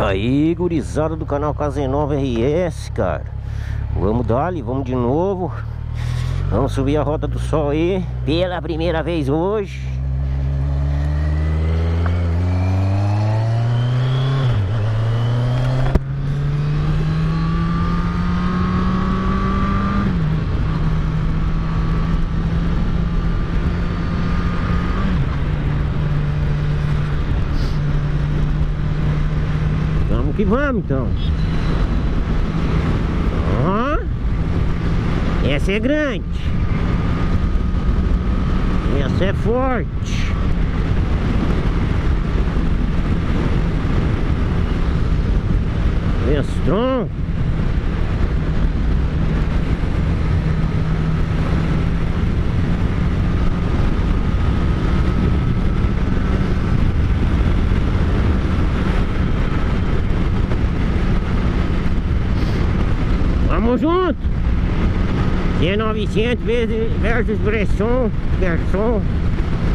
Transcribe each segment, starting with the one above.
Aí, gurizada do canal Casenova RS, cara. Vamos dali, vamos de novo. Vamos subir a Rota do Sol aí, pela primeira vez hoje. Vamos que vamos então. Ó, essa é grande. Essa é forte. Estron. Vamos junto. T900 vezes versus Bresson, Bresson,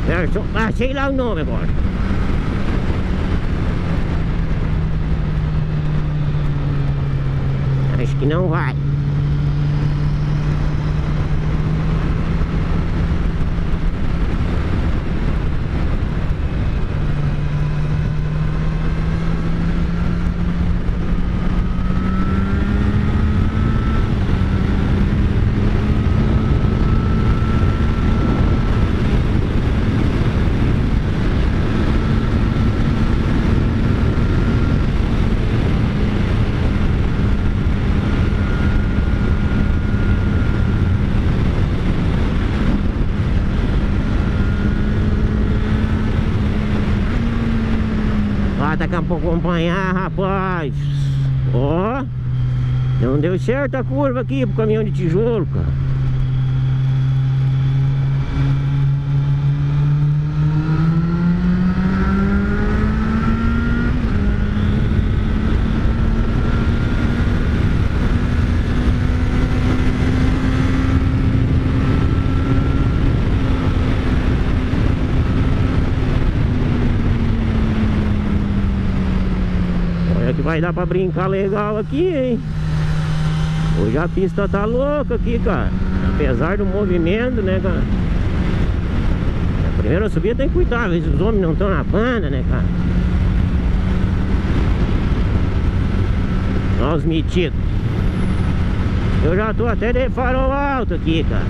Bresson, ah, sei lá o nome agora. Acho que não vai. Vai daqui a pouco acompanhar, rapaz. Ó. Não deu certo a curva aqui pro caminhão de tijolo, cara. Olha que vai dar pra brincar legal aqui, hein? Hoje a pista tá louca aqui, cara. Apesar do movimento, né, cara? A primeira subida tem que cuidar, às os homens não estão na banda, né, cara? Olha os metidos. Eu já tô até de farol alto aqui, cara.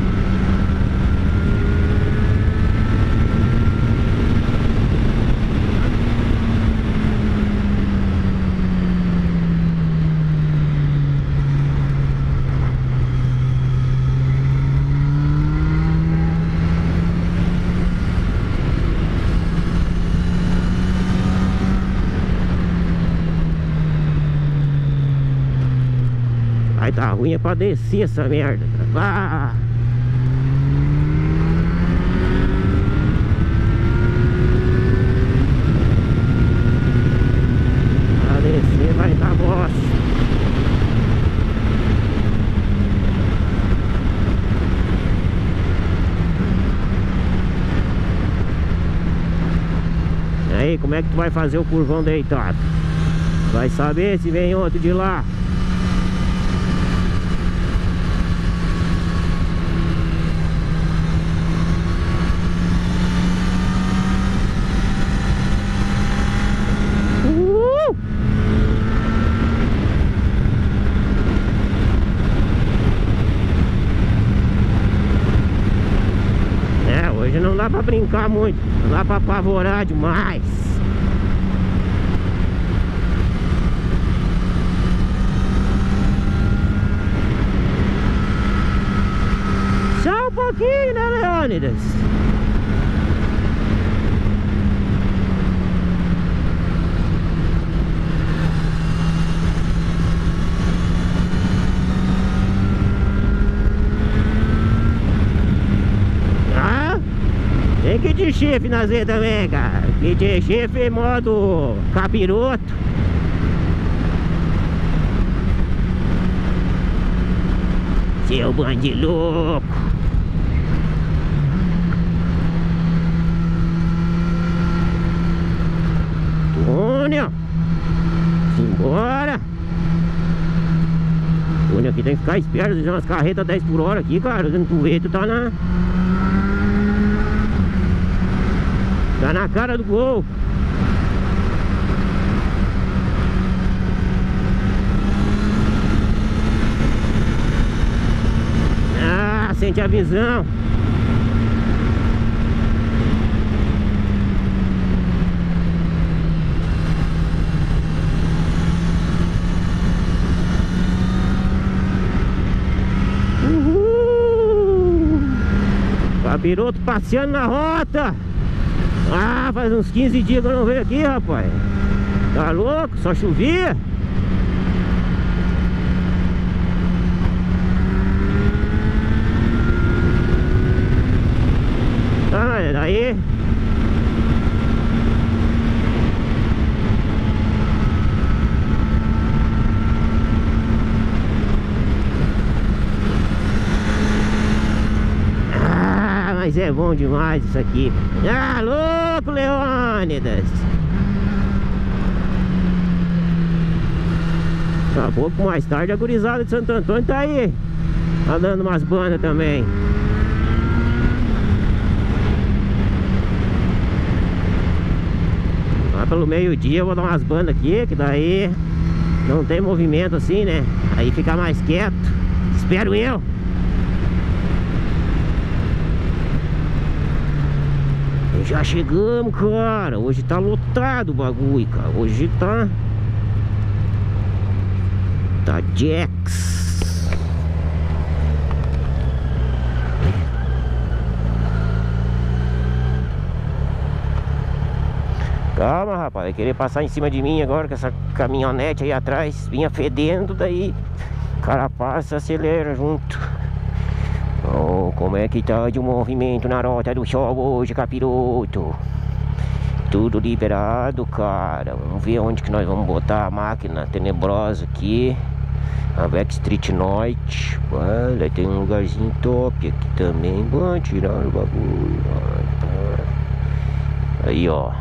Vai tá ruim é pra descer essa merda. cara. Ah! Pra descer vai dar bosta. Aí, como é que tu vai fazer o curvão deitado? Vai saber se vem outro de lá. Uh! É, hoje não dá pra brincar muito, dá pra apavorar demais. Só um pouquinho, né, Leônidas? Ah, tem que de chifre na Z também, cara. Que de chifre modo capiroto. Seu bande louco. Túnel. Bora! Olha aqui, tem que ficar esperto, umas carretas 10 por hora aqui, cara. O tueto tá na... Tá na cara do gol. Ah, sente a visão. Capiroto passeando na rota Ah, faz uns 15 dias que eu não venho aqui, rapaz Tá louco? Só chovia Ah, daí Mas é bom demais isso aqui. Ah, louco, Leônidas! Daqui a pouco mais tarde a gurizada de Santo Antônio tá aí Tá dando umas bandas também. Lá pelo meio-dia eu vou dar umas bandas aqui Que daí não tem movimento assim, né? Aí fica mais quieto. Espero eu Já chegamos, cara. Hoje tá lotado o bagulho, cara. Hoje tá... Tá Jax. Calma, rapaz. Vai querer passar em cima de mim agora com essa caminhonete aí atrás. Vinha fedendo, daí... O cara passa, acelera junto. Oh, como é que tá de movimento na rota do sol hoje, capiroto? Tudo liberado, cara. Vamos ver onde que nós vamos botar a máquina tenebrosa aqui. A Backstreet Night. Olha, tem um lugarzinho top aqui também. Bom, tirar o bagulho. Aí, ó.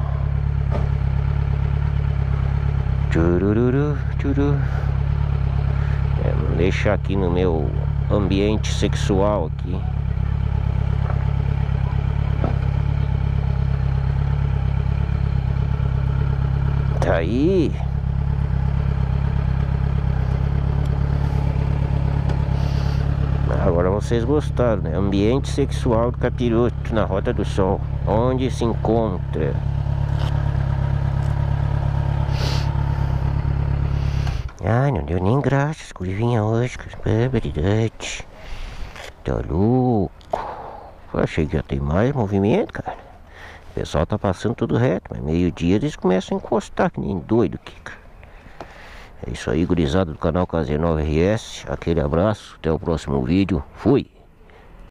Tchurururu, tchuru. É, vou deixar aqui no meu ambiente sexual aqui. Tá aí. Agora vocês gostaram, né? Ambiente sexual do capiroto na Rota do Sol. Onde se encontra Ai, não deu nem graça, curvinha hoje, cara. Barbaridade. Tá louco. Eu achei que ia ter mais movimento, cara. O pessoal tá passando tudo reto, mas meio-dia eles começam a encostar, que nem doido cara. É isso aí, gurizada do canal Casinova RS. Aquele abraço, até o próximo vídeo. Fui!